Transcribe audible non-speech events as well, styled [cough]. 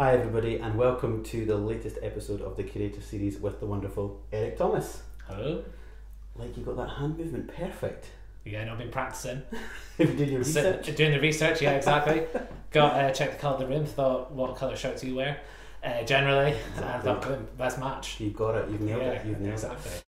Hi, everybody, and welcome to the latest episode of the Curator series with the wonderful Eric Thomas. Hello. Like you got that hand movement perfect. Yeah, no, I've been practicing. [laughs] Have you did your research? research? doing the research, yeah, exactly. [laughs] Got uh, checked the colour of the room. thought what colour shirts do you wear? Uh, generally, and Exactly. thought best match. You've got it. You've nailed yeah, it. You've nailed it. exactly.